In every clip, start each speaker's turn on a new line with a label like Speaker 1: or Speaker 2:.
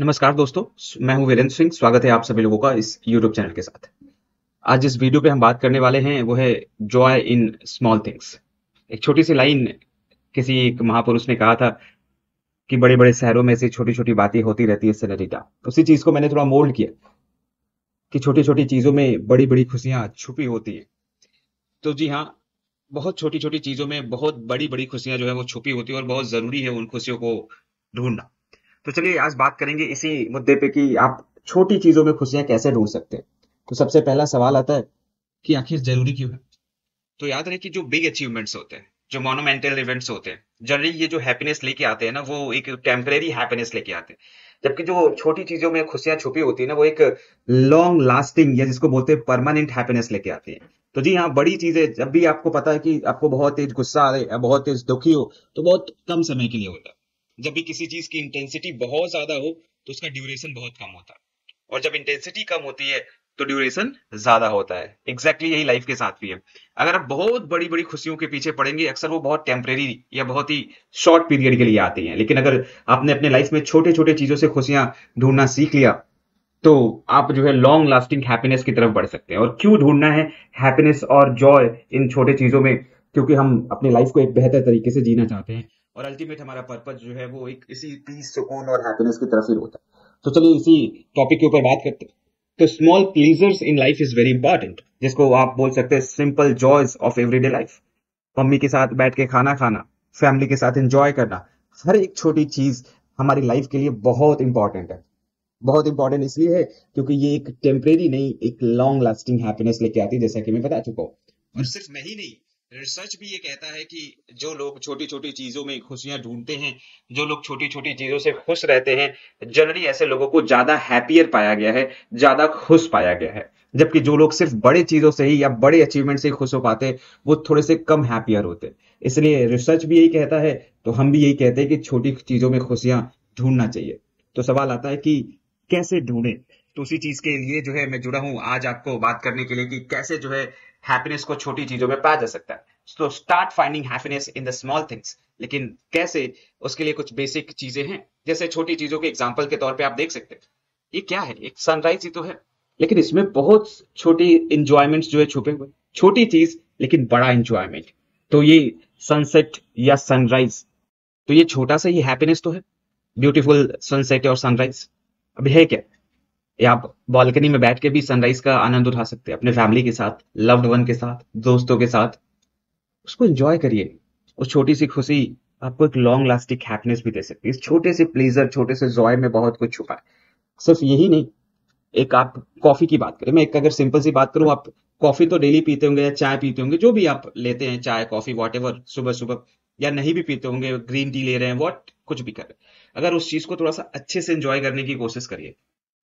Speaker 1: नमस्कार दोस्तों, मैं हूँ वीरेंद्र सिंह, स्वागत है आप सभी लोगों का इस YouTube चैनल के साथ। आज जिस वीडियो पे हम बात करने वाले हैं, वो है जॉय इन स्मॉल थिंग्स एक छोटी सी लाइन किसी एक महापुरुष ने कहा था कि बड़े बड़े शहरों में से छोटी छोटी बातें होती रहती है सनरीटा उसी चीज़ को मैंने थोड़ा मोल्ड किया कि छोटी छोटी चीज़ों में बड़ी बड़ी खुशियाँ छुपी होती है। तो जी हाँ बहुत छोटी छोटी चीज़ों में बहुत बड़ी बड़ी खुशियाँ जो है वो छुपी होती है और बहुत ज़रूरी है उन खुशियों को ढूंढना। तो चलिए आज बात करेंगे इसी मुद्दे पे कि आप छोटी चीज़ों में खुशियाँ कैसे ढूंढ सकते हैं। तो सबसे पहला सवाल आता है कि आखिर ज़रूरी क्यों है? तो याद रहे कि जो बिग अचीवमेंट्स होते हैं, जो मोनोमेंटल इवेंट्स होते हैं जनरली ये जो हैप्पीनेस लेके आते हैं ना, वो एक टेम्परेरी हैप्पीनेस लेके आते हैं। जबकि जो छोटी चीज़ों में खुशियाँ छुपी होती है ना, वो एक लॉन्ग लास्टिंग या जिसको बोलते हैं परमानेंट हैप्पीनेस लेके आती है। तो जी हाँ बड़ी चीज़ें, जब भी आपको पता है कि आपको बहुत तेज गुस्सा आ रहा है बहुत तेज दुखी हो तो बहुत कम समय के लिए होता है। जब भी किसी चीज़ की इंटेंसिटी बहुत ज़्यादा हो तो उसका ड्यूरेशन बहुत कम होता है। और जब इंटेंसिटी कम होती है तो ड्यूरेशन ज़्यादा होता है। एग्जैक्टली exactly यही लाइफ के साथ भी है। अगर आप बहुत बड़ी बड़ी खुशियों के पीछे पड़ेंगे, अक्सर वो बहुत टेम्परेरी या बहुत ही शॉर्ट पीरियड के लिए आती हैं। लेकिन अगर आपने अपने लाइफ में छोटे छोटे चीज़ों से खुशियाँ ढूंढना सीख लिया तो आप जो है लॉन्ग लास्टिंग हैप्पीनेस की तरफ़ बढ़ सकते हैं। और क्यों ढूंढना है हैप्पीनेस और जॉय इन छोटे चीज़ों में? क्योंकि हम अपनी लाइफ को एक बेहतर तरीके से जीना चाहते हैं। और अल्टीमेट हमारा पर्पज जो है वो एक इसी पीस सुकून और हैप्पीनेस की तरफ़ ही होता है। तो चलिए इसी टॉपिक के ऊपर बात करते हैं। तो small pleasures in life is very important जिसको आप बोल सकते हैं simple joys of everyday life mummy के साथ बैठ के खाना खाना फैमिली के साथ एंजॉय करना, हर एक छोटी चीज़ हमारी लाइफ के लिए बहुत इंपॉर्टेंट है। बहुत इंपॉर्टेंट इसलिए है क्योंकि ये एक टेम्परेरी नहीं, एक लॉन्ग लास्टिंग हैप्पीनेस लेके आती है, जैसा कि मैं बता चुका हूँ। और सिर्फ़ मैं ही नहीं रिसर्च भी ये कहता है कि जो लोग छोटी छोटी चीज़ों में खुशियाँ ढूंढते हैं, जो लोग छोटी छोटी चीज़ों से खुश रहते हैं जनरली ऐसे लोगों को ज़्यादा हैप्पियर पाया गया है, ज़्यादा खुश पाया गया है। जबकि जो लोग सिर्फ़ बड़े चीज़ों से ही या बड़े अचीवमेंट से खुश हो पाते वो थोड़े से कम हैप्पियर होते इसलिए रिसर्च भी यही कहता है तो हम भी यही कहते हैं कि छोटी चीज़ों में खुशियाँ ढूंढना चाहिए। तो सवाल आता है कि कैसे ढूंढे? तो उसी चीज़ के लिए जो है मैं जुड़ा हूँ आज आपको बात करने के लिए कि कैसे जो है हैप्पीनेस को छोटी चीज़ों में पाया जा सकता है। तो start finding happiness in the small things लेकिन कैसे? उसके लिए कुछ बेसिक चीज़ें हैं। जैसे छोटी चीज़ों के एग्ज़ाम्पल के तौर पे आप देख सकते हैं। ये क्या है? एक सनराइज ही तो है। लेकिन इसमें बहुत छोटी इंजॉयमेंट जो है छुपे हुए छोटी चीज़, लेकिन बड़ा इंजॉयमेंट तो ये सनसेट या सनराइज तो ये छोटा सा ये हैप्पीनेस तो है। ब्यूटीफुल सनसेट और सनराइज अभी है क्या? या आप बालकनी में बैठ के भी सनराइज का आनंद उठा सकते हैं, अपने फैमिली के साथ लव्ड वन के साथ, दोस्तों के साथ। उसको एंजॉय करिए। उस छोटी सी खुशी आपको एक लॉन्ग लास्टिक हैप्पीनेस भी दे सकती है। इस छोटे से प्लेजर छोटे से जॉय में बहुत कुछ छुपा है। सिर्फ़ यही नहीं, एक आप कॉफ़ी की बात करें। मैं एक अगर सिंपल सी बात करूँ, आप कॉफ़ी तो डेली पीते होंगे या चाय पीते होंगे, जो भी आप लेते हैं, चाय कॉफ़ी वॉट सुबह सुबह, या नहीं भी पीते होंगे ग्रीन टी ले रहे हैं वॉट कुछ भी कर रहे हैं। अगर उस चीज़ को थोड़ा सा अच्छे से एंजॉय करने की कोशिश करिए।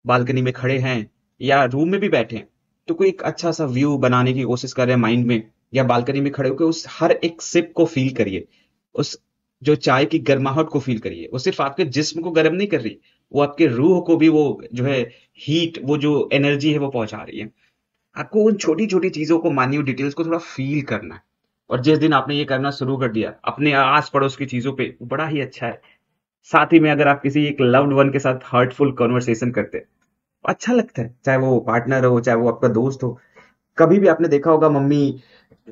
Speaker 1: बालकनी में खड़े हैं या रूम में भी बैठे हैं तो कोई एक अच्छा सा व्यू बनाने की कोशिश कर रहे हैं माइंड में या बालकनी में खड़े होकर उस हर एक सिप को फील करिए, उस जो चाय की गर्माहट को फील करिए। वो सिर्फ़ आपके जिस्म को गर्म नहीं कर रही, वो आपके रूह को भी वो जो है हीट वो जो एनर्जी है वो पहुँचा रही है। आपको उन छोटी छोटी चीज़ों को मान्यू डिटेल्स को थोड़ा फील करना है। और जिस दिन आपने ये करना शुरू कर दिया, अपने आस पड़ोस की चीज़ों पे बड़ा ही अच्छा है। साथ ही में अगर आप किसी एक लव्ड वन के साथ हार्टफुल कॉन्वर्सेशन करते अच्छा लगता है, चाहे वो पार्टनर हो, चाहे वो आपका दोस्त हो। कभी भी आपने देखा होगा मम्मी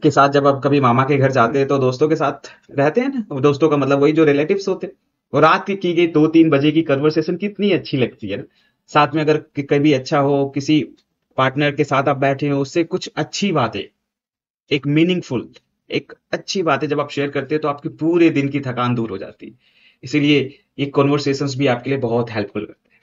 Speaker 1: के साथ जब आप कभी मामा के घर जाते हैं तो दोस्तों के साथ रहते हैं ना। दोस्तों का मतलब वही जो रिलेटिव होते हैं। और रात की की गई दो तीन बजे की कन्वर्सेशन कितनी अच्छी लगती है ना। साथ में अगर कभी अच्छा हो, किसी पार्टनर के साथ आप बैठे हो, उससे कुछ अच्छी बातें, एक मीनिंगफुल एक अच्छी बातें जब आप शेयर करते हैं तो आपके पूरे दिन की थकान दूर हो जाती है। इसीलिए ये कॉन्वर्सेशन भी आपके लिए बहुत हेल्पफुल करते हैं।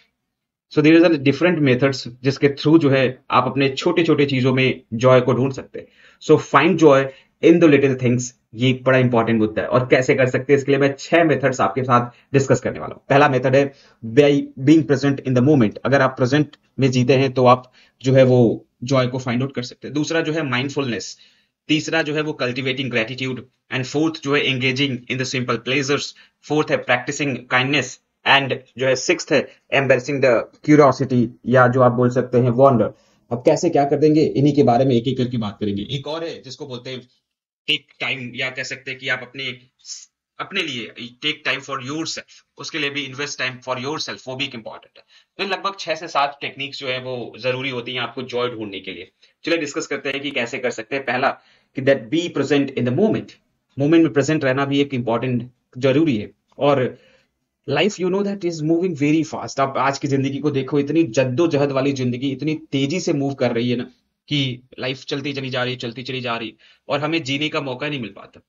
Speaker 1: So there is different methods जिसके थ्रू जो है आप अपने छोटे छोटे चीज़ों में जॉय को ढूंढ सकते हैं। So find joy in the little things ये एक बड़ा इंपॉर्टेंट मुद्दा है। और कैसे कर सकते हैं, इसके लिए मैं छह मेथड्स आपके साथ डिस्कस करने वाला हूँ। पहला मेथड है being present in the moment अगर आप प्रेजेंट में जीते हैं तो आप जो है वो जॉय को फाइंड आउट कर सकते हैं। दूसरा जो है माइंडफुलनेस तीसरा जो है वो कल्टिवेटिंग ग्रेटिट्यूड एंड फोर्थ जो है engaging in the simple pleasures fourth है प्रैक्टिसिंग काइंडनेस एंड जो है सिक्स है एम्बेसिंग द क्यूरोसिटी या जो आप बोल सकते हैं वॉन्डर अब कैसे क्या कर देंगे? इन्हीं के बारे में एक एक करके बात करेंगे। एक और है जिसको बोलते हैं टेक टाइम या कह सकते हैं कि आप अपने अपने लिए take time for yourself उसके लिए भी invest time for yourself वो भी एक इंपॉर्टेंट है। तो लगभग छह से सात टेक्निक्स जो है, वो ज़रूरी होती हैं आपको जॉय ढूँढने के लिए। चलिए डिस्कस करते हैं कि कैसे कर सकते हैं। पहला, कि that be present in the moment moment में प्रेजेंट रहना भी एक इंपॉर्टेंट ज़रूरी है। और life you know that is moving very fast आप आज की ज़िंदगी को देखो, इतनी जद्दोजहद वाली ज़िंदगी इतनी तेज़ी से मूव कर रही है ना, कि लाइफ चलती चली जा रही, चलती चली जा रही। और हमें जीने का मौका नहीं मिल पाता।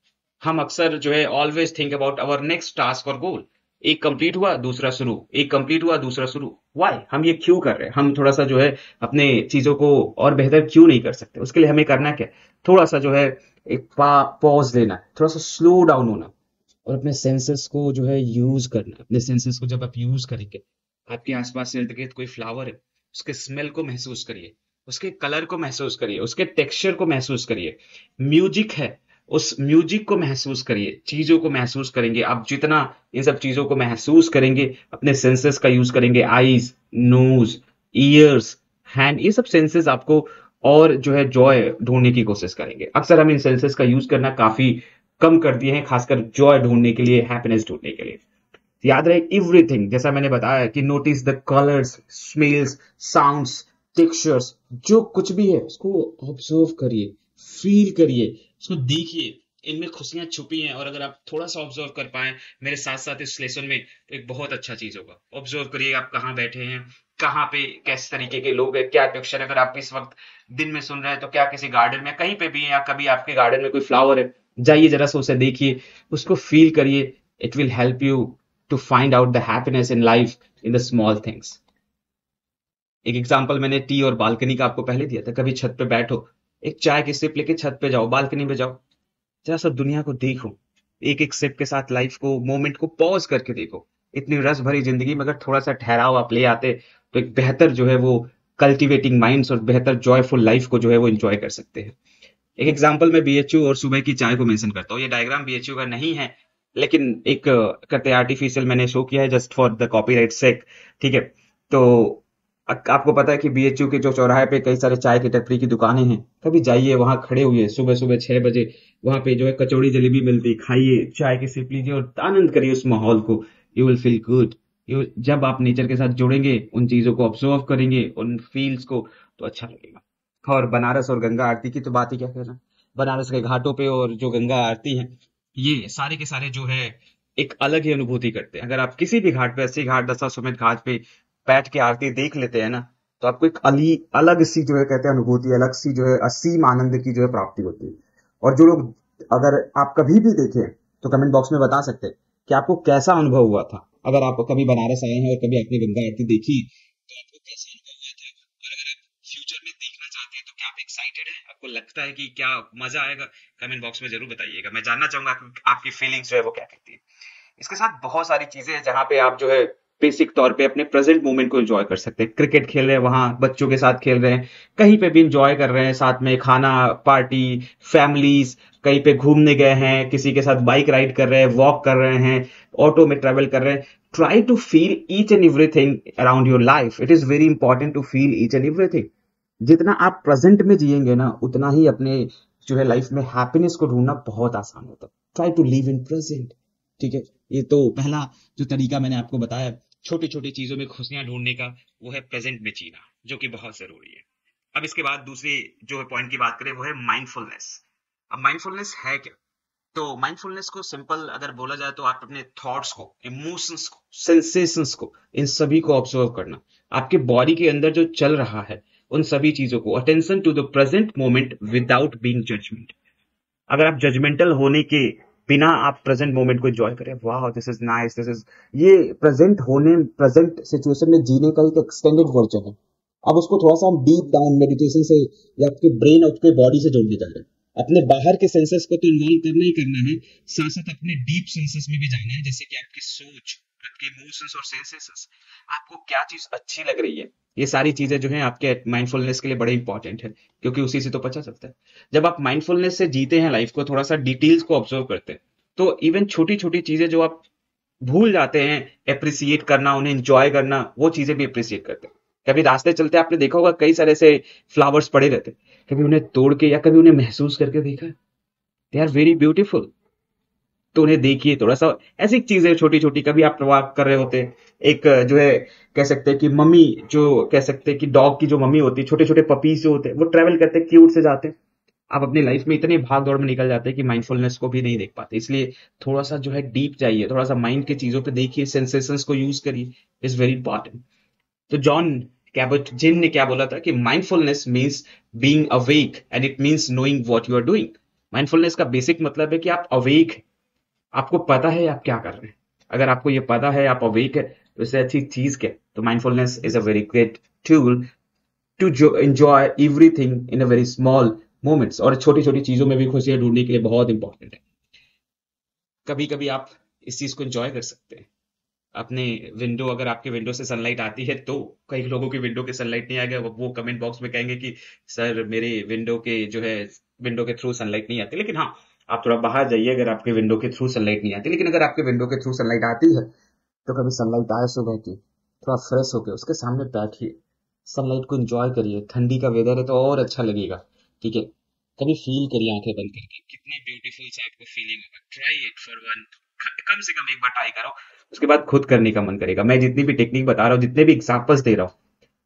Speaker 1: हम अक्सर जो है always think about our next task और गोल एक कंप्लीट हुआ, दूसरा शुरू. एक कंप्लीट हुआ, दूसरा शुरू. वाई हम ये क्यों कर रहे हैं? हम थोड़ा सा जो है अपने चीज़ों को और बेहतर क्यों नहीं कर सकते? उसके लिए हमें करना क्या थोड़ा सा जो है एक पॉज लेना थोड़ा सा स्लो डाउन होना. और अपने सेंसेस को जो है यूज़ करना. अपने सेंसेस को जब आप यूज़ करेंगे, आपके आसपास इर्द कोई फ्लावर है, उसके स्मेल को महसूस करिए. उसके कलर को महसूस करिए. उसके टेक्सचर को महसूस करिए. म्यूज़िक है. उस म्यूज़िक को महसूस करिए, चीज़ों को महसूस करेंगे। आप जितना इन सब चीज़ों को महसूस करेंगे, अपने सेंसेस का यूज़ करेंगे आईज नोज़ ईयर्स हैंड ये सब सेंसेस आपको और जो है जॉय ढूँढने की कोशिश करेंगे। अक्सर हम इन सेंसेस का यूज़ करना काफ़ी कम कर दिए हैं, खासकर जॉय ढूँढने के लिए हैप्पीनेस ढूँढने के लिए। याद रहे एवरीथिंग जैसा मैंने बताया कि notice the colours smells sounds textures जो कुछ भी है, उसको ऑब्ज़र्व करिए फील करिए। उसको देखिए, इनमें खुशियाँ छुपी हैं और अगर आप थोड़ा सा ऑब्ज़र्व कर पाए, मेरे साथ साथ इस लेसन में तो एक बहुत अच्छा चीज़ होगा। ऑब्ज़र्व करिए आप कहाँ बैठे हैं, कहाँ पे किस तरीके के लोग हैं, क्या टेक्सचर अगर आप इस वक्त दिन में सुन रहे हैं तो क्या किसी गार्डन में, कहीं पे भी है या कभी आपके गार्डन में कोई फ्लावर है, जाइए जरा सा उसे देखिए, उसको फील करिए it will help you to find out the happiness in life in the small things एक एग्ज़ाम्पल मैंने टी और बालकनी का आपको पहले दिया था, कभी छत पे बैठो एक चाय की सिप लेके छत पे जाओ, बालकनी पे जाओ। जरा सब दुनिया को देखो एक एक सिप के साथ लाइफ को मोमेंट को पॉज करके देखो। इतनी रस भरी ज़िंदगी में अगर थोड़ा सा ठहराव आप ले आते तो एक बेहतर जो है वो कल्टिवेटिंग माइंड्स और बेहतर जॉयफुल लाइफ को जो है वो एंजॉय कर सकते हैं। एक एग्ज़ाम्पल में बीएचयू और सुबह की चाय को मेंशन करता हूँ। ये डायग्राम बीएचयू का नहीं है, लेकिन एक, करते आर्टिफिशियल मैंने शो किया है just for the copyright sake ठीक है? तो आपको पता है कि बीएचयू के जो चौराहे पे कई सारे चाय की टपरी की दुकानें हैं कभी जाइए, वहाँ खड़े हुए सुबह सुबह छह बजे, वहाँ पे जो है कचौड़ी जलेबी मिलती, खाइए, चाय की सिप लीजिए और आनंद करिए उस माहौल को। You will feel good you जब आप नेचर के साथ जुड़ेंगे, उन चीज़ों को ऑब्ज़र्व करेंगे, उन फील्स को तो अच्छा लगेगा। और बनारस और गंगा आरती की तो बात ही क्या कहना बनारस के घाटों पे और जो गंगा आरती है, ये सारे के सारे जो है एक अलग ही अनुभूति करते हैं। अगर आप किसी भी घाट पे, अस्सी घाट, दसा सुमित घाट पे बैठ के आरती देख लेते हैं ना तो आपको एक अली, अलग सी जो है कहते हैं अनुभूति, अलग सी जो है असीम आनंद की जो है प्राप्ति होती है। और जो लोग अगर आप कभी भी देखें तो कमेंट बॉक्स में बता सकते हैं कि आपको कैसा अनुभव हुआ था। अगर आप कभी बनारस आए हैं और कभी आपने गंगा आरती देखी तो आपको कैसा अनुभव हुआ था? और अगर आप फ्यूचर में देखना चाहते हैं तो क्या आप एक्साइटेड है? आपको लगता है कि क्या मज़ा आएगा? कमेंट बॉक्स में ज़रूर बताइएगा। मैं जानना चाहूँगा आपकी फीलिंग्स जो है वो क्या कहती है। इसके साथ बहुत सारी चीज़ें हैं जहाँ पे आप जो है बेसिक तौर पे अपने प्रेजेंट मोमेंट को एंजॉय कर सकते हैं। क्रिकेट खेल रहे हैं, वहाँ बच्चों के साथ खेल रहे हैं, कहीं पे भी एंजॉय कर रहे हैं, साथ में खाना पार्टी फैमिलीज़ कहीं पे घूमने गए हैं, किसी के साथ बाइक राइड कर रहे हैं वॉक कर रहे हैं ऑटो में ट्रेवल कर रहे हैं। Try to feel each and everything around your life it is very important to feel each and everything जितना आप प्रेजेंट में जिएँगे ना, उतना ही अपने जो है लाइफ में हैप्पीनेस को ढूंढना बहुत आसान होता है। Try to live in present ठीक है? ये तो पहला जो तरीका मैंने आपको बताया। छोटी छोटी चीज़ों में खुशियाँ ढूँढने का वो है प्रेजेंट में जीना, जो कि बहुत ज़रूरी है। अब इसके बाद दूसरी जो पॉइंट की बात करें, वो है माइंडफुलनेस अब माइंडफुलनेस है क्या? तो माइंडफुलनेस को सिंपल अगर बोला जाए तो आप अपने थॉट्स को इमोशंस को सेंसेशंस को, इन सभी को ऑब्ज़र्व करना। आपके बॉडी के अंदर जो चल रहा है, उन सभी चीज़ों को attention to the present moment without being judgment अगर आप जजमेंटल होने के बिना आप प्रेजेंट मोमेंट को एंजॉय करें। वाह this is nice this is ये प्रेजेंट होने प्रेजेंट सिचुएशन में जीने का एक एक्सटेंडेड वर्जन है। अब उसको थोड़ा सा हम डीप डाउन मेडिटेशन से या आपके ब्रेन और आपके बॉडी से जोड़ने जा रहे हैं। अपने बाहर के सेंसेस को तो इन्वॉल्व करना ही करना है। साथ साथ अपने डीप सेंसेस में भी जाना है, जैसे कि आपकी सोच, आपके इमोशंस और सेंसेस आपको क्या चीज़ अच्छी लग रही है? ये सारी चीज़ें जो है आपके माइंडफुलनेस के लिए बड़े इंपॉर्टेंट है, क्योंकि उसी से तो पता चलता है। जब आप माइंडफुलनेस से जीते हैं लाइफ को थोड़ा सा डिटेल्स को ऑब्ज़र्व करते हैं तो इवन छोटी छोटी चीज़ें जो आप भूल जाते हैं अप्रिसिएट करना, उन्हें इंजॉय करना, वो चीज़ें भी अप्रिसिएट करते हैं। कभी रास्ते चलते आपने देखा होगा, कई सारे ऐसे फ्लावर्स पड़े रहते कभी उन्हें तोड़ के या कभी उन्हें महसूस करके देखा दे आर वेरी ब्यूटिफुल तो उन्हें देखिए थोड़ा सा ऐसी चीज़ें छोटी छोटी कभी आप वॉक कर रहे होते एक जो है, कह सकते हैं कि मम्मी जो, कह सकते हैं कि डॉग की जो मम्मी होती है छोटे छोटे पपीज जो होते हैं, वो ट्रेवल करते क्यूट से जाते हैं। आप अपनी लाइफ में इतने भाग दौड़ में निकल जाते हैं कि माइंडफुलनेस को भी नहीं देख पाते। इसलिए थोड़ा सा जो है डीप जाइए थोड़ा सा माइंड की चीज़ों पर देखिए सेंसेशंस को यूज़ करिए इज़ वेरी इंपॉर्टेंट तो जॉन कैबट जिन ने क्या बोला था कि mindfulness means being awake and it means knowing what you are doing mindfulness का बेसिक मतलब है कि आप अवेक है। आपको पता है आप क्या कर रहे हैं। अगर आपको ये पता है आप अवेक है तो इससे अच्छी चीज़ क्या तो mindfulness is a very great tool to जो enjoy everything in a very small moments और छोटी छोटी चीज़ों में भी खुशियाँ ढूँढने के लिए बहुत इंपॉर्टेंट है। कभी कभी आप इस चीज़ को एंजॉय कर सकते हैं। अपने विंडो अगर आपके विंडो से सनलाइट आती है तो कई लोगों की विंडो के सनलाइट नहीं आ गया वो कमेंट बॉक्स में कहेंगे कि, सर, मेरे विंडो के जो है विंडो के थ्रू सनलाइट नहीं आती। लेकिन हाँ आप थोड़ा बाहर जाइए, अगर आपके विंडो के थ्रू सनलाइट नहीं आती। लेकिन अगर आपके विंडो के थ्रू सनलाइट आती है तो कभी सनलाइट आए सुबह की थोड़ा फ्रेश होकर उसके सामने बैठिए। सनलाइट को एंजॉय करिए। ठंडी का वेदर है तो और अच्छा लगेगा। ठीक है? कभी फील करिए आँखें बंद करके। कितनी ब्यूटीफुल से आपको फीलिंग होगा। ट्राई इट फॉर वन कम से कम एक बार ट्राई करो। उसके बाद खुद करने का मन करेगा। मैं जितनी भी टेक्निक बता रहा हूँ, जितने भी एग्जाम्पल्स दे रहा हूँ,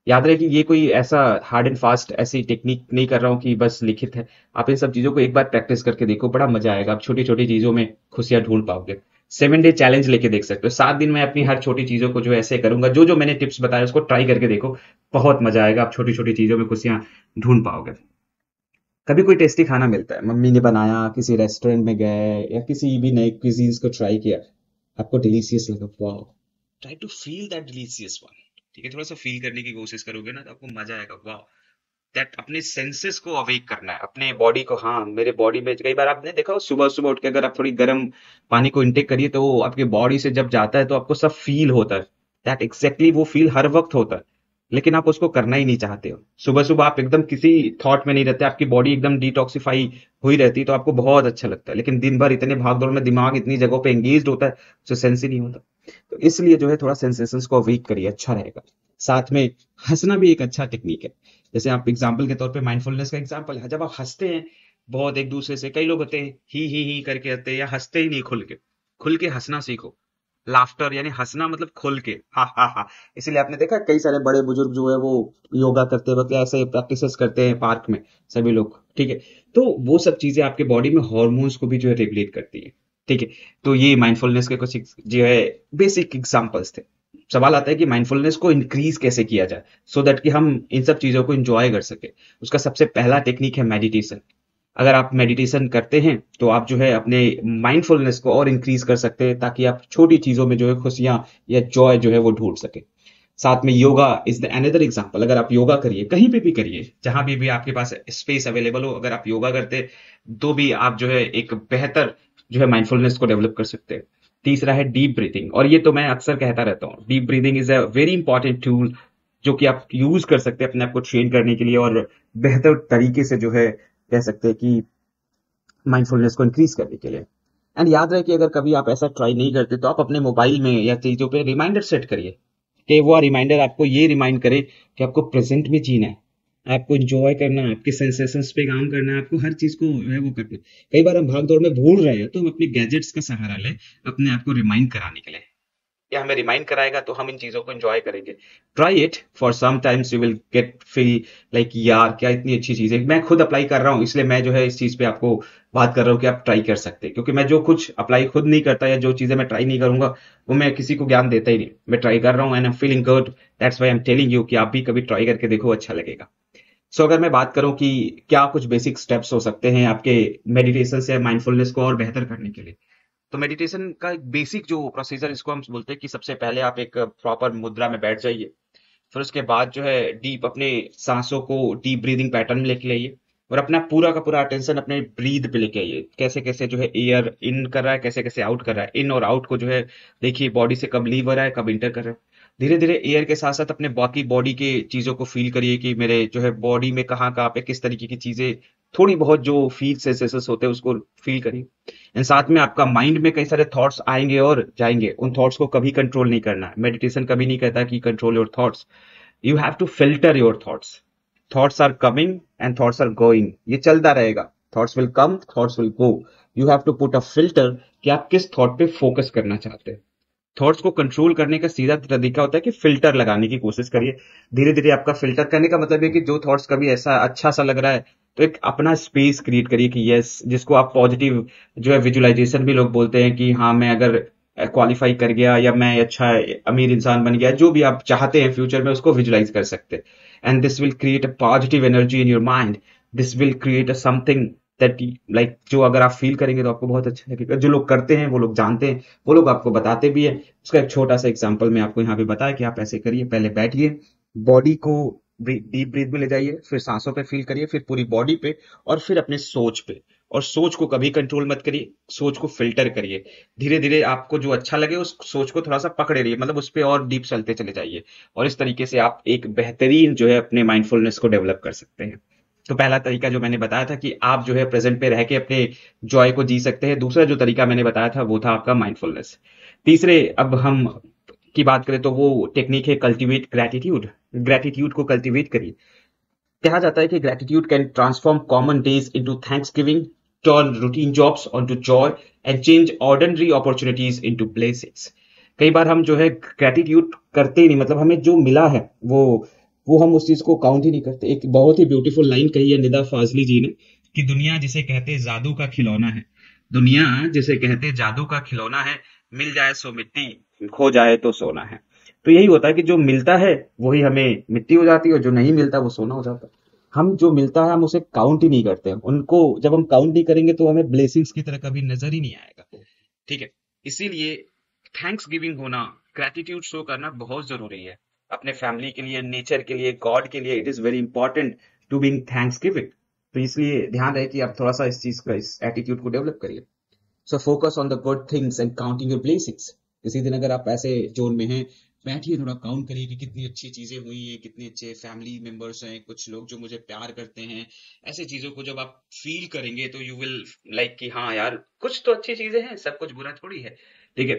Speaker 1: याद रहे कि ये कोई ऐसा हार्ड एंड फास्ट ऐसी टेक्निक नहीं कर रहा हूँ कि बस लिखित है। आप इन सब चीज़ों को एक बार प्रैक्टिस करके देखो, बड़ा मज़ा आएगा। आप छोटी छोटी चीज़ों में खुशियाँ ढूंढ पाओगे। सेवन डे चैलेंज लेके देख सकते हो। सात दिन में अपनी हर छोटी चीज़ों को जो ऐसे करूँगा, जो जो मैंने टिप्स बताया उसको ट्राई करके देखो। बहुत मज़ा आएगा। आप छोटी छोटी चीज़ों में खुशियाँ ढूंढ पाओगे। कभी कोई टेस्टी खाना मिलता है? मम्मी ने बनाया, किसी रेस्टोरेंट में गए, या किसी भी नए क्विजीज को ट्राई किया। आपको डिलीशियस लगा wow try to feel that delicious one ठीक है थोड़ा सा फील करने की कोशिश करोगे ना तो आपको मज़ा आएगा वाओ दैट अपने सेंसेस को अवेक करना है, अपने बॉडी को हाँ मेरे बॉडी में कई बार आपने देखा सुबह सुबह उठ के अगर आप थोड़ी गर्म पानी को इंटेक करिए तो आपके बॉडी से जब जाता है तो आपको सब फील होता है। दैट एक्जैक्टली वो फील हर वक्त होता है। लेकिन आप उसको करना ही नहीं चाहते हो। सुबह सुबह आप एकदम किसी थॉट में नहीं रहते, आपकी बॉडी एकदम डिटॉक्सिफाई हुई रहती तो आपको बहुत अच्छा लगता है। लेकिन दिन भर इतने भागदौड़ में दिमाग इतनी जगहों पे एंगेज होता है उसे सेंस ही नहीं होता। तो इसलिए जो है थोड़ा सेंसेशन को वीक करिए अच्छा रहेगा। साथ में हंसना भी एक अच्छा टेक्निक है। जैसे आप एग्ज़ाम्पल के तौर पर माइंडफुलनेस का एग्ज़ाम्पल है। जब आप हँसते हैं, बहुत एक दूसरे से, कई लोग होते हैं, ही ही ही करके हँसते या हँसते ही नहीं खुल के। खुल के हंसना सीखो। लाफ्टर यानी हंसना मतलब खोल के। हा हा हा। इसीलिए आपने देखा, कई सारे बड़े बुज़ुर्ग जो है वो योगा करते वक्त ऐसे प्रैक्टिस करते हैं पार्क में, सभी लोग, ठीक है? तो वो सब चीज़ें आपके बॉडी में हॉर्मोन्स को भी जो है रेगुलेट करती है, ठीक है? तो ये माइंडफुलनेस के कुछ जो है बेसिक एग्जाम्पल्स थे। सवाल आता है कि माइंडफुलनेस को इंक्रीज कैसे किया जाए सो so दैट कि हम इन सब चीज़ों को इंजॉय कर सके। उसका सबसे पहला टेक्निक है मेडिटेशन अगर आप मेडिटेशन करते हैं तो आप जो है अपने माइंडफुलनेस को और इंक्रीज कर सकते हैं, ताकि आप छोटी चीज़ों में जो है खुशियाँ या जॉय जो है वो ढूंढ सके। साथ में yoga is the another example अगर आप योगा करिए, कहीं पे भी करिए, जहाँ भी भी आपके पास स्पेस अवेलेबल हो, अगर आप योगा करते तो भी आप जो है एक बेहतर जो है माइंडफुलनेस को डेवलप कर सकते हैं। तीसरा है डीप ब्रीथिंग और ये तो मैं अक्सर कहता रहता हूँ। Deep breathing is a very important tool जो कि आप यूज़ कर सकते हैं अपने आप को ट्रेन करने के लिए और बेहतर तरीके से जो है कह सकते हैं कि माइंडफुलनेस को इंक्रीज करने के लिए। एंड याद रहे कि अगर कभी आप ऐसा ट्राई नहीं करते तो आप अपने मोबाइल में या चीज़ों पे रिमाइंडर सेट करिए कि वो रिमाइंडर आपको ये रिमाइंड करे कि आपको प्रेजेंट में जीना है। आपको इंजॉय करना है, आपके सेंसेशंस पे काम करना है, आपको हर चीज़ को वो करना कई बार हम भाग दौड़ में भूल रहे हैं तो हम अपने गैजेट्स का सहारा लें अपने आप को रिमाइंड कराने के लिए। या हमें रिमाइंड कराएगा तो हम इन चीज़ों को एंजॉय करेंगे। Try it for some times you will get feel like यार क्या इतनी अच्छी चीज़ है। मैं खुद अप्लाई कर रहा हूँ इसलिए मैं जो है इस चीज़ पे आपको बात कर रहा हूँ कि आप ट्राई कर सकते हैं। क्योंकि मैं जो कुछ अप्लाई खुद नहीं करता या जो चीज़ें मैं ट्राई नहीं करूँगा वो मैं किसी को ज्ञान देता ही नहीं। मैं ट्राई कर रहा हूँ and am feeling good that's why am telling you कि आप भी कभी ट्राई करके देखो अच्छा लगेगा। सो so, अगर मैं बात करूँ कि क्या कुछ बेसिक स्टेप्स हो सकते हैं आपके मेडिटेशन से माइंडफुलनेस को और बेहतर करने के लिए तो मेडिटेशन का एक बेसिक जो प्रोसीजर इसको हम बोलते हैं कि सबसे पहले आप एक प्रॉपर मुद्रा में बैठ जाइए। फिर उसके बाद जो है डीप अपने सांसों को डीप ब्रीदिंग पैटर्न में लेके आइए और अपना पूरा का पूरा अटेंशन अपने ब्रीद पे लेके आइए। कैसे कैसे जो है एयर इन कर रहा है, कैसे कैसे आउट कर रहा है। इन और आउट को जो है देखिए बॉडी से कब लीव हो रहा है, कब इंटर कर रहा है। धीरे धीरे एयर के साथ साथ अपने बाकी बॉडी के चीज़ों को फील करिए कि मेरे जो है बॉडी में कहाँ कहाँ पे किस तरीके की चीज़ें थोड़ी बहुत जो फील सेंसेस होते हैं, उसको फील करिए। एंड साथ में आपका माइंड में कई सारे थॉट्स आएँगे और जाएँगे। उन थॉट्स को कभी कंट्रोल नहीं करना। है मेडिटेशन कभी नहीं कहता कि control your thoughts you have to filter your thoughts thoughts are coming and thoughts are going ये चलता रहेगा। Thoughts will come thoughts will go you have to put a filter कि आप किस थॉट पे फोकस करना चाहते हैं। थॉट्स को कंट्रोल करने का सीधा तरीका होता है कि फ़िल्टर लगाने की कोशिश करिए। धीरे धीरे आपका फ़िल्टर करने का मतलब है कि जो थॉट्स कभी ऐसा अच्छा सा लग रहा है तो एक अपना स्पेस क्रिएट करिए कि यस जिसको आप पॉजिटिव जो है विजुअलाइजेशन भी लोग बोलते हैं कि हाँ मैं अगर क्वालिफाई कर गया या मैं अच्छा अमीर इंसान बन गया, जो भी आप चाहते हैं फ्यूचर में उसको विजुलाइज कर सकते and this will create a positive energy in your mind this will create a something that like जो अगर आप फील करेंगे तो आपको बहुत अच्छा लगेगा। जो लोग करते हैं, वो लोग जानते हैं, वो लोग आपको बताते भी है। उसका एक छोटा सा एग्ज़ाम्पल मैं आपको यहाँ पे बताया कि आप ऐसे करिए, पहले बैठिए। बॉडी को डीप ब्रीथ में ले जाइए, फिर सांसों पे फील करिए, फिर पूरी बॉडी पे और फिर अपने सोच पे। और सोच को कभी कंट्रोल मत करिए, सोच को फ़िल्टर करिए। धीरे धीरे आपको जो अच्छा लगे, उस सोच को थोड़ा सा पकड़े रहिए मतलब उस पर और डीप चलते चले जाइए। और इस तरीके से आप एक बेहतरीन जो है अपने माइंडफुलनेस को डेवलप कर सकते हैं। तो पहला तरीका जो मैंने बताया था कि आप जो है प्रेजेंट पे रह के अपने जॉय को जी सकते हैं। दूसरा जो तरीका मैंने बताया था, वो था आपका माइंडफुलनेस तीसरे, अब हम की बात करें तो वो टेक्निक है कल्टीवेट ग्रेटिट्यूड ग्रेटिट्यूड को कल्टीवेट करिए। कहा जाता है कि gratitude can transform common days into thanksgiving turn routine jobs on to joy and change ordinary opportunities into places कई बार हम जो है ग्रेटिट्यूड करते ही नहीं मतलब हमें जो मिला है, वो वो हम उस चीज़ को काउंट ही नहीं करते। एक बहुत ही ब्यूटीफुल लाइन कही है निदा फाजली जी ने कि दुनिया जिसे कहते जादू का खिलौना है, दुनिया जिसे कहते जादू का खिलौना है, मिल जाए सो मिट्टी। खो जाए तो सोना है। तो यही होता है कि जो मिलता है, वही हमें मिट्टी हो जाती है और जो नहीं मिलता वो सोना हो जाता है। हम जो मिलता है, हम उसे काउंट ही नहीं करते। हैं उनको जब हम काउंट नहीं करेंगे तो हमें ब्लेसिंग्स की तरह कभी नज़र ही नहीं आएगा। ठीक है? इसीलिए थैंक्स गिविंग होना ग्रेटिट्यूड शो करना बहुत ज़रूरी है। अपने फैमिली के लिए नेचर के लिए गॉड के लिए it is very important to being thanksgiving तो इसलिए ध्यान रहे कि आप थोड़ा सा इस चीज़ का, इस एटीट्यूड को डेवलप करिए। So focus on the good things and counting your blessings किसी दिन अगर आप ऐसे जोन में हैं, बैठिए, थोड़ा काउंट करिए कि कितनी अच्छी चीज़ें हुई हैं, कितने अच्छे फैमिली मेंबर्स हैं, कुछ लोग जो मुझे प्यार करते हैं। ऐसे चीज़ों को जब आप फील करेंगे तो यू विल लाइक कि हाँ यार, कुछ तो अच्छी चीज़ें हैं, सब कुछ बुरा थोड़ी है। ठीक है?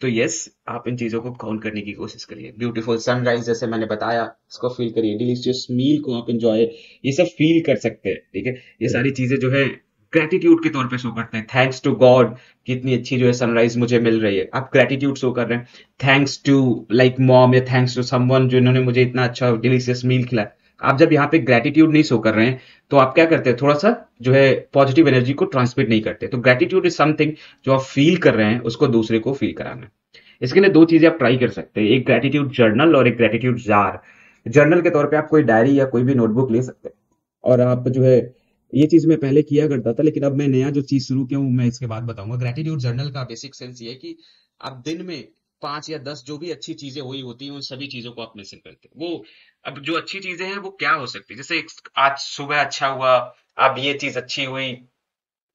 Speaker 1: तो यस आप इन चीज़ों को काउंट करने की कोशिश करिए। ब्यूटीफुल सनराइज जैसे मैंने बताया, इसको फील करिए। डिलीशियस मील को आप इंजॉय ये सब फील कर सकते हैं। ठीक है? ये सारी चीज़ें जो है ग्रेटिट्यूड के तौर पे शो करते हैं। थैंक्स टू गॉड कितनी अच्छी जो है सनराइज मुझे मिल रही है। आप ग्रेटिट्यूड शो कर रहे हैं। थैंक्स टू लाइक मॉम या थैंक्स टू समवन जो इन्होंने मुझे इतना अच्छा डिलीशियस मील खिलाया। आप जब यहाँ पे ग्रेटिट्यूड नहीं शो कर रहे हैं तो आप क्या करते हैं? थोड़ा सा जो है पॉजिटिव एनर्जी को ट्रांसमिट नहीं करते। तो ग्रेटिट्यूड इज़ समथिंग जो आप फील कर रहे हैं, उसको दूसरे को फील कराना। इसके लिए दो चीज़ें आप ट्राई कर सकते हैं। एक ग्रेटिट्यूड जर्नल और एक ग्रेटिट्यूड जार जर्नल के तौर पे आप कोई डायरी या कोई भी नोटबुक ले सकते हैं। और आप जो है ये चीज़ मैं पहले किया करता था, लेकिन अब मैं नया जो चीज़ शुरू किया हूँ, मैं इसके बाद बताऊँगा। ग्रेटिट्यूड जर्नल का बेसिक सेंस ये की आप दिन में पाँच या दस जो भी अच्छी चीज़ें हुई होती हैं, उन सभी चीज़ों को आप मेंशन करते। हैं वो अब जो अच्छी चीज़ें हैं, वो क्या हो सकती है? जैसे आज सुबह अच्छा हुआ, अब ये चीज़ अच्छी हुई,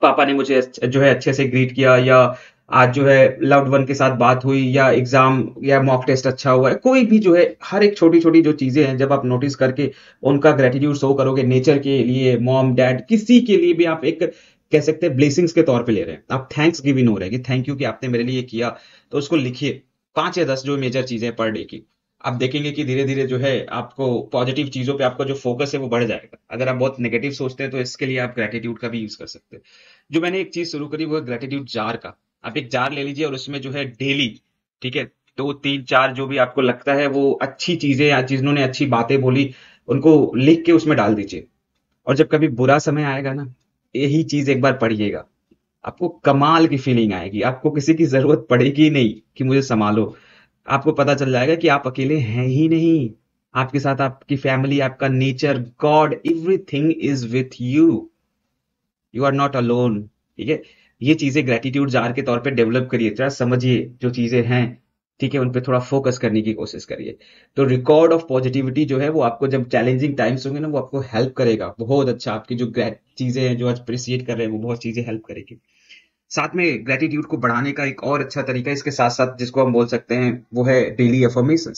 Speaker 1: पापा ने मुझे जो है अच्छे से ग्रीट किया, या आज जो है लव्ड वन के साथ बात हुई या एग्ज़ाम या मॉक टेस्ट अच्छा हुआ है, कोई भी जो है, हर एक छोटी छोटी जो चीज़ें हैं, जब आप नोटिस करके उनका ग्रेटिट्यूड शो करोगे नेचर के लिए मॉम डैड किसी के लिए भी आप एक कह सकते हैं ब्लेसिंग्स के तौर पे ले रहे हैं। आप थैंक्स गिविंग हो रहे हैं कि थैंक यू कि आपने मेरे लिए किया तो उसको लिखिए, पाँच या दस जो मेजर चीज़ें पर डे की। आप देखेंगे कि धीरे धीरे जो है, आपको पॉजिटिव चीज़ों पे आपका जो फोकस है वो बढ़ जाएगा। अगर आप बहुत नेगेटिव सोचते हैं तो इसके लिए आप ग्रेटिट्यूड का भी यूज़ कर सकते हैं। जो मैंने एक चीज़ शुरू करी, वो है ग्रेटिट्यूड जार का। आप एक जार ले लीजिए और उसमें जो है डेली ठीक है? दो, तीन, चार जो भी आपको लगता है, वो अच्छी चीज़ें या जिन्होंने अच्छी बातें बोली, उनको लिख के उसमें डाल दीजिए। और जब कभी बुरा समय आएगा ना, यही चीज़ एक बार पढ़िएगा। आपको कमाल की फीलिंग आएगी। आपको किसी की ज़रूरत पड़ेगी नहीं कि मुझे संभालो। आपको पता चल जाएगा कि आप अकेले हैं ही नहीं। आपके साथ आपकी फैमिली आपका nature god everything is with you you are not alone ठीक है? ये चीज़ें ग्रेटिट्यूड जार के तौर पे डेवलप करिए। जरा समझिए जो चीज़ें हैं, ठीक है, उन पर थोड़ा फोकस करने की कोशिश करिए। तो रिकॉर्ड ऑफ़ पॉजिटिविटी जो है, वो आपको जब चैलेंजिंग टाइम्स होंगे ना, वो आपको हेल्प करेगा। बहुत अच्छा आपकी जो चीज़ें हैं, जो अप्रिसिएट कर रहे हैं, वो बहुत चीज़ें हेल्प करेगी। साथ में ग्रेटिट्यूड को बढ़ाने का एक और अच्छा तरीका इसके साथ साथ जिसको हम बोल सकते हैं, वो है डेली अफर्मेशन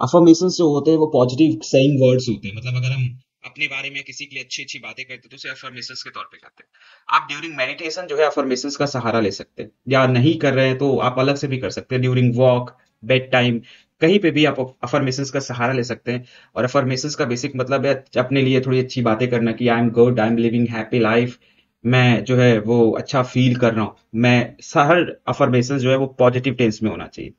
Speaker 1: अफर्मेशन जो होते हैं, वो पॉजिटिव सेइंग वर्ड्स होते हैं। मतलब अगर हम अपने बारे में किसी के लिए अच्छी अच्छी बातें करते तो उसे अफर्मेशन के तौर पे करते हैं। आप ड्यूरिंग मेडिटेशन जो है अफर्मेशन का सहारा ले सकते हैं। या नहीं कर रहे हैं तो आप अलग से भी कर सकते हैं। ड्यूरिंग वॉक बेड टाइम कहीं पे भी आप अफर्मेशन का सहारा ले सकते हैं। और अफर्मेशन का बेसिक मतलब है, अपने लिए थोड़ी अच्छी बातें करना कि I am good I am living happy life मैं जो है, वो अच्छा फील कर रहा हूँ। मैं, हर अफर्मेशन जो है, वो पॉजिटिव टेंस में होना चाहिए।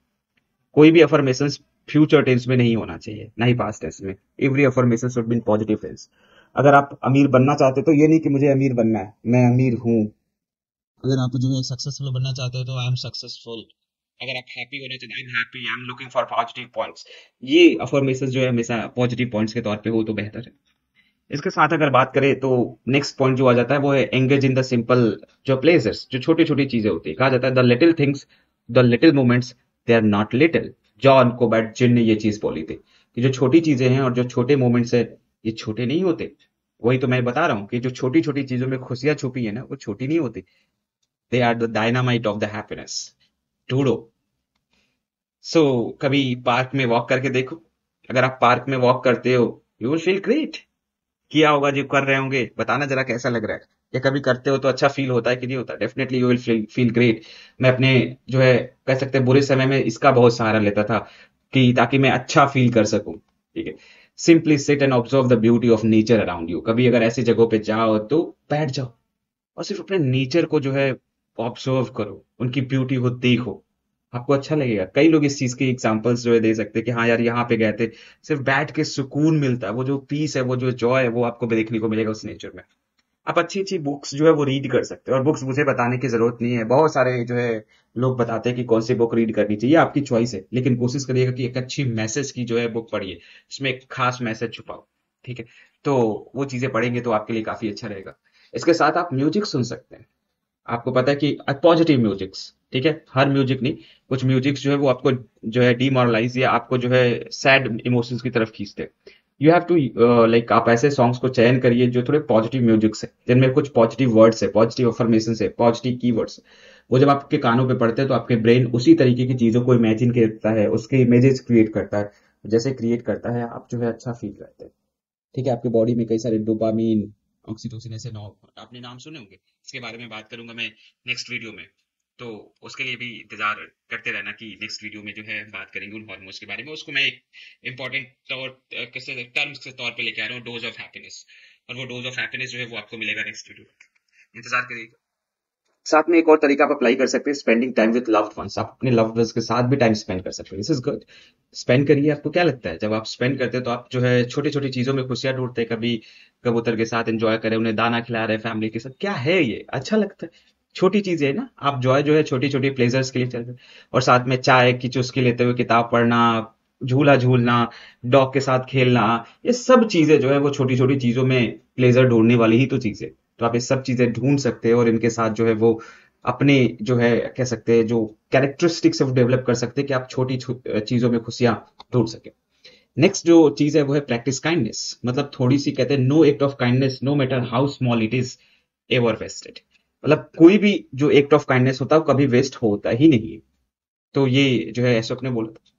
Speaker 1: कोई भी अफर्मेशन फ्यूचर टेंस में नहीं होना चाहिए, ना ही पास्ट टेंस में। Every affirmation should be positive tense अगर आप अमीर बनना चाहते हो तो ये नहीं कि मुझे अमीर बनना है, मैं अमीर हूँ। अगर आप जो है सक्सेसफुल बनना चाहते हो तो आई एम सक्सेसफुल अगर आप हैप्पी होने चाहिए I am happy I am looking for positive points ये अफर्मेशन जो है हमेशा पॉजिटिव पॉइंट्स के तौर पे हो तो बेहतर है। इसके साथ अगर बात करें तो नेक्स्ट पॉइंट जो आ जाता है, वो है एंगेज इन द सिंपल जो प्लेसेस जो छोटी छोटी चीज़ें होती है। कहा जाता है the little things the little moments they are not little Jon Kabat Zinn ने ये चीज़ बोली थी कि जो छोटी चीज़ें हैं और जो छोटे मोमेंट्स है, ये छोटे नहीं होते। वही तो मैं बता रहा हूँ कि जो छोटी छोटी चीज़ों में खुशियाँ छुपी है ना, वो छोटी नहीं होती। They are the dynamite of the happiness ढूंढो। सो कभी पार्क में वॉक करके देखो। अगर आप पार्क में वॉक करते हो यू विल फील ग्रेट किया होगा जो कर रहे होंगे, बताना जरा कैसा लग रहा है? या कभी करते हो तो अच्छा फील होता है कि नहीं होता? Definitely you will feel great मैं अपने, जो है, कह सकते हैं, बुरे समय में इसका बहुत सहारा लेता था कि ताकि मैं अच्छा फील कर सकूँ। ठीक है? Simply sit and observe the beauty of nature around you कभी अगर ऐसी जगहों पे जाओ तो बैठ जाओ और सिर्फ़ अपने नेचर को जो है ऑब्ज़र्व करो। उनकी ब्यूटी को देखो। आपको अच्छा लगेगा। कई लोग इस चीज़ के एग्जाम्पल्स जो है दे सकते हैं कि हाँ यार, यहाँ पे गए थे। सिर्फ़ बैठ के सुकून मिलता है। वो जो पीस है, वो जो जॉय है, वो आपको देखने को मिलेगा उस नेचर में। आप अच्छी अच्छी बुक्स जो है वो रीड कर सकते हो। और बुक्स मुझे बताने की ज़रूरत नहीं है। बहुत सारे जो है लोग बताते हैं कि कौन सी बुक रीड करनी चाहिए आपकी चॉइस है। लेकिन कोशिश करिएगा कि एक अच्छी मैसेज की जो है बुक पढ़िए। उसमें एक खास मैसेज छुपाओ, ठीक है? तो वो चीज़ें पढ़ेंगे तो आपके लिए काफ़ी अच्छा रहेगा। इसके साथ आप म्यूज़िक सुन सकते हैं। आपको पता है कि पॉजिटिव म्यूजिक्स ठीक है? हर म्यूज़िक नहीं, कुछ म्यूजिक्स जो है वो आपको जो है डीमोरलाइज या आपको जो है सैड इमोशंस की तरफ़ खींचते हैं। यू हैव टू लाइक आप ऐसे सॉन्ग्स को चयन करिए जो थोड़े पॉजिटिव म्यूजिक्स है जिनमें कुछ पॉजिटिव वर्ड्स है पॉजिटिव अफर्मेशन है पॉजिटिव की वो जब आपके कानों पे पड़ते हैं तो आपके ब्रेन उसी तरीके की चीज़ों को इमेजिन करता है, उसके इमेजेस क्रिएट करता है। जैसे क्रिएट करता है, आप जो है अच्छा फील करते हैं। ठीक है, आपके बॉडी में कई सारे डोपामीन ऑक्सीटोसिन ऐसे आपने नाम सुने होंगे? इसके बारे में बात करूँगा मैं नेक्स्ट वीडियो में। तो उसके लिए भी इंतज़ार करते रहना कि नेक्स्ट वीडियो में जो है बात करेंगे उन हॉर्मोन्स के बारे में। उसको मैं एक इंपॉर्टेंट तौर कैसे टर्म्स के तौर पे लेके आ रहा हूँ डोज ऑफ़ हैप्पीनेस और वो डोज ऑफ़ हैप्पीनेस जो है वो आपको मिलेगा नेक्स्ट वीडियो इंतज़ार करिएगा। साथ में एक और तरीका आप अप्लाई कर सकते हैं spending time with loved ones आप अपने लव्ड वंस के साथ भी टाइम स्पेंड कर सकते हैं। दिस इज़ गुड स्पेंड करिए, आपको क्या लगता है? जब आप स्पेंड करते हैं तो आप जो है छोटी छोटी चीज़ों में खुशियाँ ढूंढते हैं, कभी कबूतर के साथ एंजॉय करें, उन्हें दाना खिला रहे फैमिली के साथ। क्या है ये? अच्छा लगता है। छोटी चीज़ें है ना, आप जॉय जो है छोटी छोटी प्लेजर्स के लिए चल रहे और साथ में चाय की चुस्की लेते हुए किताब पढ़ना, झूला झूलना डॉग के साथ खेलना, ये सब चीज़ें जो है वो छोटी छोटी चीज़ों में प्लेजर ढूँढने वाली ही तो चीज़ें तो आप ये सब चीज़ें ढूंढ सकते हैं और इनके साथ जो है वो अपने जो है, कह सकते हैं, जो कैरेक्टरिस्टिक्स है वो डेवलप कर सकते हैं कि आप छोटी चीज़ों में खुशियाँ ढूंढ सके। नेक्स्ट जो चीज़ है वो है प्रैक्टिस काइंडनेस मतलब थोड़ी सी कहते हैं no act of kindness no matter how small it is ever wasted मतलब कोई भी जो एक्ट ऑफ़ काइंडनेस होता है, वो कभी वेस्ट होता ही नहीं। तो ये जो है, अशोक ने बोला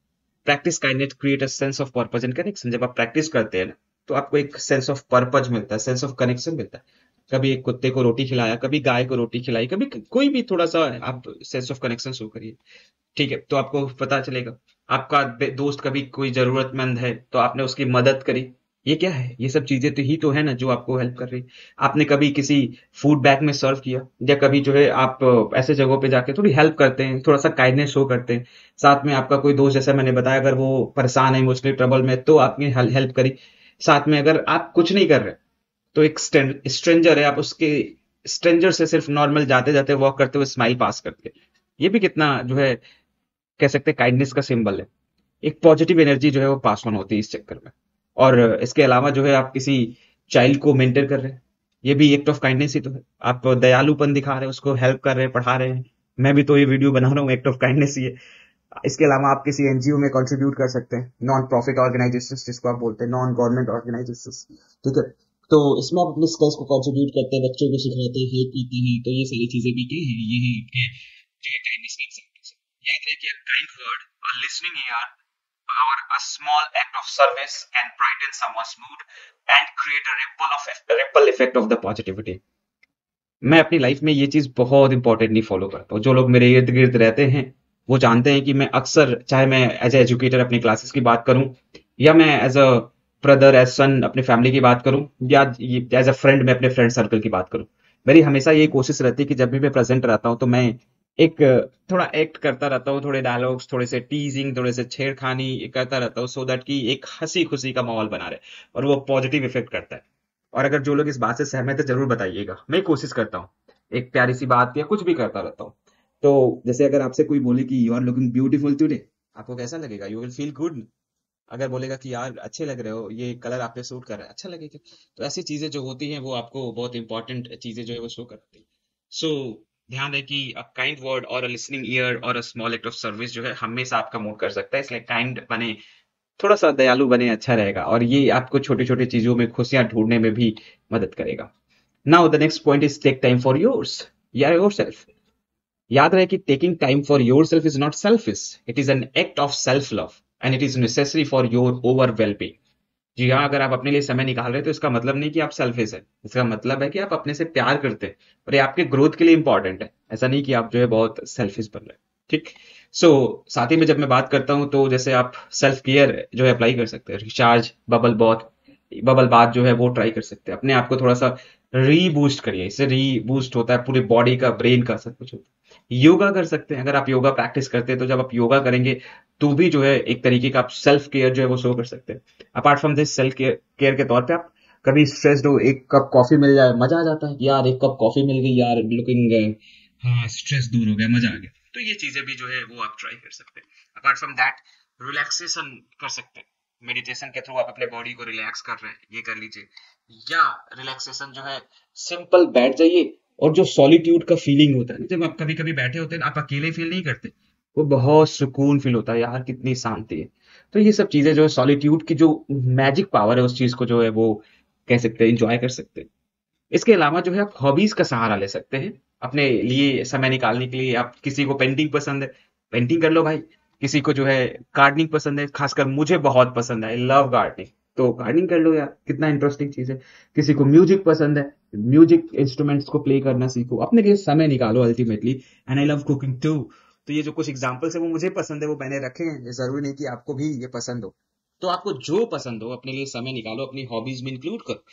Speaker 1: practice kindness create a sense of purpose and connection जब आप प्रैक्टिस करते हैं ना तो आपको एक सेंस ऑफ़ पर्पज मिलता है सेंस ऑफ़ कनेक्शन मिलता है। कभी एक कुत्ते को रोटी खिलाया, कभी गाय को रोटी खिलाई, कभी कोई भी थोड़ा सा आप सेंस ऑफ़ कनेक्शन शो करिए। ठीक है तो आपको पता चलेगा। आपका दोस्त कभी कोई जरूरतमंद है तो आपने उसकी मदद करी। ये क्या है? ये सब चीज़ें तो ही तो है ना जो आपको हेल्प कर रही। आपने कभी किसी फ़ूड बैग में सर्व किया? या कभी जो है आप ऐसे जगहों पे जाके थोड़ी हेल्प करते हैं, थोड़ा सा काइंडनेस शो करते हैं। साथ में आपका कोई दोस्त, जैसा मैंने बताया, अगर वो परेशान है इमोशनली ट्रबल में तो आपने हेल्प करी। साथ में अगर आप कुछ नहीं कर रहे तो एक स्ट्रेंजर है, आप उसके स्ट्रेंजर से सिर्फ़ नॉर्मल जाते जाते वॉक करते हुए स्माइल पास करते ये भी कितना जो है, कह सकते काइंडनेस का सिंबल है। एक पॉजिटिव एनर्जी जो है, वो पास ऑन होती है इस चक्कर में। और इसके अलावा जो है आप किसी चाइल्ड को मेंटर कर रहे हैं। ये भी एक्ट ऑफ़ काइंडनेस ही तो है। आप दयालुपन दिखा रहे हैं, उसको हेल्प कर रहे हैं, पढ़ा रहे हैं। मैं भी तो ये वीडियो बना रहा हूँ एक्ट ऑफ़ काइंडनेस ही है। इसके अलावा आप किसी एनजीओ में कंट्रीब्यूट कर सकते हैं नॉन प्रॉफिट ऑर्गेनाइजेशन जिसको आप बोलते हैं नॉन गवर्नमेंट ऑर्गेनाइजेशन ठीक है? तो इसमें आप अपने स्किल्स को कंट्रीब्यूट करते हैं, बच्चों को सिखाते हैं हेल्प करते हैं तो ये सारी चीज़ें भी क्या है, ये है आपके जो है काइंडनेस के एग्जाम्पल्स याद रखिए काइंड वर्ड और listening ear However, a small act of service can brighten someone's mood and create a ripple of ripple effect of the positivity. मैं अपनी लाइफ में ये चीज़ बहुत इंपॉर्टेंटली फॉलो करता हूँ जो लोग मेरे इर्द गिर्द रहते हैं वो जानते हैं कि मैं अक्सर चाहे मैं एज ए एजुकेटर अपनी क्लासेस की बात करूँ या मैं as a brother as son अपनी फैमिली की बात करूँ या एज अ फ्रेंड मैं अपने फ्रेंड सर्कल की बात करूँ मेरी हमेशा ये कोशिश रहती है कि जब भी मैं प्रेजेंट रहता हूँ तो मैं एक थोड़ा एक्ट करता रहता हूँ थोड़े डायलॉग्स थोड़े से टीजिंग थोड़े से छेड़खानी करता रहता हूँ सो दैट कि एक हँसी खुशी का माहौल बना रहे और वो पॉजिटिव इफ़ेक्ट करता है। और अगर जो लोग इस बात से सहमत है ज़रूर बताइएगा। मैं कोशिश करता हूँ एक प्यारी सी बात या कुछ भी करता रहता हूँ। तो जैसे अगर आपसे कोई बोले कि you are looking beautiful today आपको कैसा लगेगा? यू विल फील गुड अगर बोलेगा कि यार अच्छे लग रहे हो ये कलर आप पे सूट कर रहा है अच्छा लगेगा तो ऐसी चीज़ें जो होती हैं वो आपको बहुत इंपॉर्टेंट चीज़ें जो है वो शो करती है। सो so, ध्यान दें कि अ काइंड वर्ड और अ लिसनिंग ईयर और a small act of service जो है हमेशा आपका मूड कर सकता है, इसलिए काइंड बने, थोड़ा सा दयालु बने अच्छा रहेगा। और ये आपको छोटी छोटी चीज़ों में, खुशियाँ ढूँढने में भी मदद करेगा। Now the next point is take time for yours yourself याद रहे कि taking time for yourself is not selfish it is an act of self love and it is necessary for your over wellbeing जी हाँ अगर आप अपने लिए समय निकाल रहे हैं तो इसका मतलब नहीं कि आप सेल्फिश है। इसका मतलब है कि आप अपने से प्यार करते हैं और ये आपके ग्रोथ के लिए इंपॉर्टेंट है। ऐसा नहीं कि आप जो है बहुत सेल्फिश बन रहे हैं ठीक? सो so, साथ ही में जब मैं बात करता हूँ तो जैसे आप सेल्फ केयर जो है अप्लाई कर सकते हैं। Recharge bubble both bubble bath जो है वो ट्राई कर सकते हैं। अपने आप को थोड़ा सा रीबूस्ट करिए। इससे रीबूस्ट होता है पूरे बॉडी का ब्रेन का सब कुछ होता है। योगा कर सकते हैं। अगर आप योगा प्रैक्टिस करते हैं तो जब आप योगा करेंगे तो भी जो है, एक तरीके का आप सेल्फ केयर जो है, वो शो कर सकते हैं। Apart from this self care के तौर पे आप कभी स्ट्रेस्ड हो एक कप कॉफ़ी मिल जाए, मज़ा आ जाता है यार, एक कप कॉफ़ी मिल गई, यार लुकिंग हाँ स्ट्रेस दूर हो गया, मज़ा आ गया। तो ये चीज़ें भी जो है, वो आप ट्राई कर सकते हैं। अपार्ट फ्रॉम दैट रिलैक्सेशन कर सकते हैं। मेडिटेशन के थ्रू आप अपने बॉडी को रिलैक्स कर रहे हैं, ये कर लीजिए। या रिलैक्सेशन जो है सिंपल बैठ जाइए और जो सॉलिट्यूड का फीलिंग होता है जब आप कभी कभी बैठे होते हैं, आप अकेले फील नहीं करते, वो बहुत सुकून फील होता है, यार कितनी शांति है। तो ये सब चीज़ें जो है सॉलिट्यूड की जो मैजिक पावर है, उस चीज़ को जो है, वो कह सकते हैं इंजॉय कर सकते हैं। इसके अलावा जो है, आप हॉबीज का सहारा ले सकते हैं। अपने लिए समय निकालने के लिए आप किसी को पेंटिंग पसंद है पेंटिंग कर लो भाई। किसी को जो है गार्डनिंग पसंद है, खासकर मुझे बहुत पसंद है लव गार्डनिंग तो गार्डनिंग कर लो यार, कितना इंटरेस्टिंग चीज़ है। किसी को म्यूज़िक पसंद है म्यूज़िक इंस्ट्रूमेंट्स को प्ले करना सीखो। अपने लिए समय निकालो ultimately and I love cooking too तो ये जो कुछ एग्जाम्पल्स है, वो मुझे पसंद है, वो मैंने रखे हैं। ज़रूरी नहीं कि आपको भी ये पसंद हो। तो आपको जो पसंद हो, अपने लिए समय निकालो, अपनी हॉबीज में इंक्लूड करो।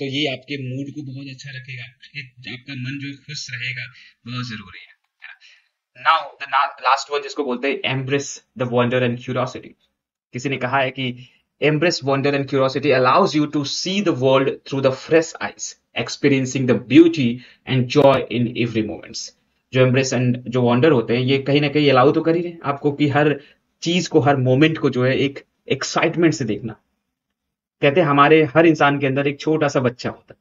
Speaker 1: तो ये आपके मूड को बहुत अच्छा रखेगा, आपका मन जो खुश रहेगा, बहुत ज़रूरी है। नाउ द लास्ट वन जिसको बोलते हैं embrace the wonder and curiosity किसी ने कहा है कि embrace wonder and curiosity allows you to see the world through the fresh eyes, experiencing the beauty and joy in every moments जो embrace and जो वॉन्डर होते हैं, ये कहीं ना कहीं अलाउ तो कर ही रहे आपको कि हर चीज़ को, हर मोमेंट को जो है एक एक्साइटमेंट से देखना। कहते हैं हमारे, हर इंसान के अंदर एक छोटा सा बच्चा होता है।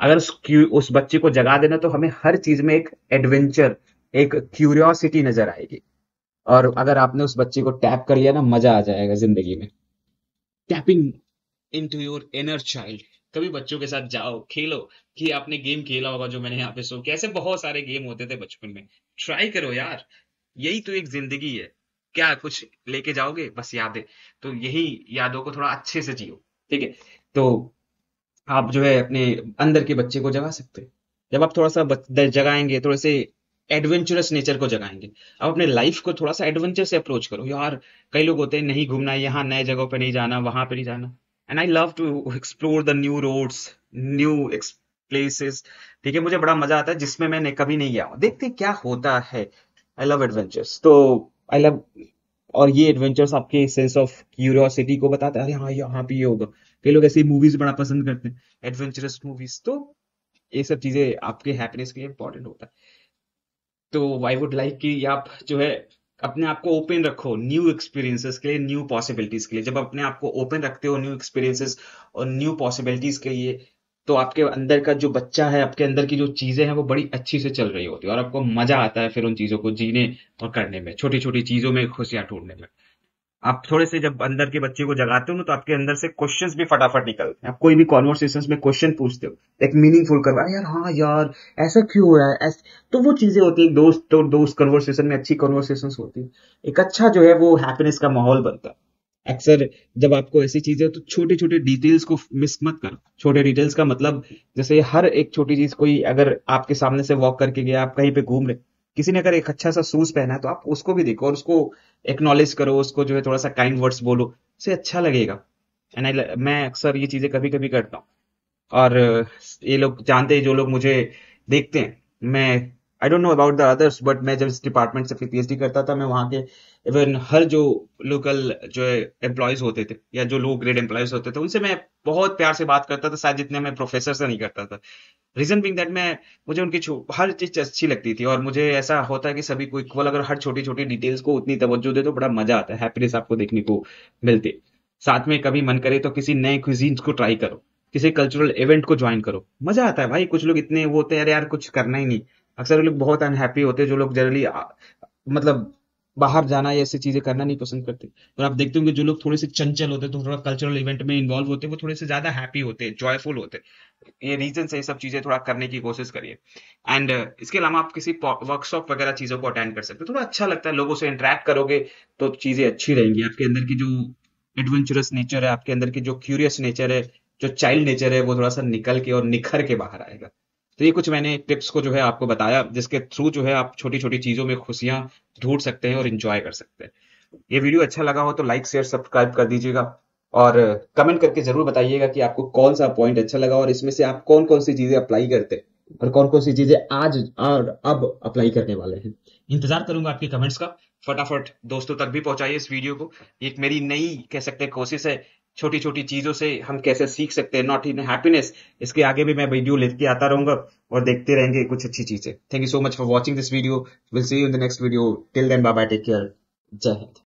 Speaker 1: अगर उस उस बच्चे को जगा देना तो हमें हर चीज़ में एक एडवेंचर एक क्यूरियोसिटी नज़र आएगी। और अगर आपने उस बच्चे को टैप कर लिया ना, मज़ा आ जाएगा ज़िंदगी में। Tapping into your inner child कभी बच्चों के साथ जाओ, खेलो कि आपने गेम खेला होगा जो मैंने यहाँ पे सो कैसे बहुत सारे गेम होते थे बचपन में। ट्राई करो यार। यही तो एक ज़िंदगी है। क्या कुछ लेके जाओगे? बस यादें। तो यही यादों को थोड़ा अच्छे से जियो। ठीक है? तो आप जो है अपने अंदर के बच्चे को जगा सकते जब आप थोड़ा सा जगाएँगे, थोड़े से एडवेंचरस नेचर को जगाएँगे। आप अपने लाइफ को थोड़ा सा एडवेंचर से अप्रोच करो। यार, कई लोग होते हैं, नहीं घूमना यहाँ नए जगहों पे नहीं जाना, वहाँ पे नहीं जाना। And I love to explore the new roads new places ठीक है मुझे बड़ा मज़ा आता है, जिसमें मैंने कभी नहीं गया देखते क्या होता है। आई लव एडवेंचर्स तो आई लव और ये एडवेंचर्स आपके सेंस ऑफ़ क्यूरियोसिटी को बताता है। अरे हाँ यहाँ पे ये होगा। कई लोग ऐसी मूवीज़ बड़ा पसंद करते हैं। एडवेंचरस मूवीज़ तो ये सब चीज़ें आपके हैप्पीनेस के लिए इंपॉर्टेंट होता है। तो आई वुड लाइक कि आप जो है अपने आप को ओपन रखो न्यू एक्सपीरियंसेस के लिए न्यू पॉसिबिलिटीज के लिए। जब अपने आप को ओपन रखते हो न्यू एक्सपीरियंसेस और न्यू पॉसिबिलिटीज के लिए तो आपके अंदर का जो बच्चा है, आपके अंदर की जो चीज़ें हैं, वो बड़ी अच्छी से चल रही होती है और आपको मज़ा आता है फिर उन चीज़ों को जीने और करने में छोटी छोटी चीज़ों में खुशियाँ ढूँढने में। आप थोड़े से जब अंदर के बच्चे को जगाते हो ना तो आपके अंदर से क्वेश्चंस भी फटाफट निकलते हैं। आप कोई भी कॉन्वर्सेशन में क्वेश्चन पूछते हो, एक मीनिंगफुल करवा यार हाँ यार, ऐसा क्यों हो रहा है? ऐसा तो वो चीज़ें होती है, दोस्त तो दोस्त कन्वर्सेशन में अच्छी कन्वर्सेशन होती है। एक अच्छा जो है वो हैप्पीनेस का माहौल बनता है। अक्सर जब आपको ऐसी चीज़ें तो छोटे छोटे डिटेल्स को मिस मत करो। छोटे डिटेल्स का मतलब जैसे हर एक छोटी चीज़ कोई अगर आपके सामने से वॉक करके गया, आप कहीं पे घूम रहे किसी ने अगर एक अच्छा सा शूज़ पहना है तो आप उसको भी देखो और उसको एक्नोलेज करो, उसको जो है थोड़ा सा काइंड वर्ड्स बोलो, उसे अच्छा लगेगा। एंड मैं अक्सर ये चीज़ें कभी कभी करता हूँ। और ये लोग जानते हैं, जो लोग मुझे देखते हैं, मैं I don't know about the others but मैं जब इस डिपार्टमेंट से फिर पीएचडी करता था, मैं वहाँ के इवन हर जो लोकल जो एम्प्लॉयज़ होते थे, या जो लो ग्रेड एम्प्लॉयज़ होते थे, उनसे मैं बहुत प्यार से बात करता था, शायद जितने मैं प्रोफेसर से नहीं करता था। रीजन बिंग दैट मैं, मुझे उनकी हर चीज़ अच्छी लगती थी, और मुझे ऐसा होता है कि सभी को इक्वल अगर हर छोटी छोटी डिटेल्स को उतनी तवज्जो दे तो बड़ा मज़ा आता है हैप्पीनेस आपको देखने को मिलती साथ में कभी मन करे तो किसी नए क्विजीन्स को ट्राई करो, किसी कल्चरल इवेंट को ज्वाइन करो, मज़ा आता है भाई, कुछ लोग इतने वो होते हैं यार कुछ करना ही नहीं। अक्सर लोग बहुत अनहैप्पी होते हैं जो लोग जनरली मतलब बाहर जाना या ऐसी चीज़ें करना नहीं पसंद करते। और आप देखते होंगे जो लोग थोड़े से चंचल होते हैं तो थोड़ा कल्चरल इवेंट में इन्वॉल्व होते हैं वो थोड़े से ज़्यादा हैप्पी होते हैं जॉयफुल होते हैं। ये रीजन से ये सब चीज़ें थोड़ा करने की कोशिश करिए। एंड uh, इसके अलावा आप किसी वर्कशॉप वगैरह चीज़ों को अटेंड कर सकते हो। थोड़ा अच्छा लगता है लोगों से इंटरेक्ट करोगे तो चीज़ें अच्छी रहेंगी। आपके अंदर की जो एडवेंचरस नेचर है आपके अंदर की जो क्यूरियस नेचर है जो चाइल्ड नेचर है वो थोड़ा सा निकल के और निखर के बाहर आएगा। तो ये कुछ मैंने टिप्स को जो है आपको बताया, जिसके थ्रू जो है आप छोटी छोटी चीज़ों में खुशियाँ ढूंढ सकते हैं और इंजॉय कर सकते हैं। ये वीडियो अच्छा लगा हो तो लाइक शेयर सब्सक्राइब कर दीजिएगा और कमेंट करके ज़रूर बताइएगा कि आपको कौन सा पॉइंट अच्छा लगा और इसमें से आप कौन कौन सी चीज़ें अप्लाई करते हैं और कौन कौन सी चीज़ें आज और अब अप्लाई करने वाले हैं। इंतज़ार करूँगा आपके कमेंट्स का। फटाफट दोस्तों तक भी पहुंचाइए इस वीडियो को। एक मेरी नई, कह सकते कोशिश है छोटी छोटी चीज़ों से हम कैसे सीख सकते हैं नॉट इन हैप्पीनेस इसके आगे भी मैं वीडियो लेके आता रहूँगा और देखते रहेंगे कुछ अच्छी चीज़ें। Thank you so much for watching this video will see you in the next video till then bye take care जय हिंद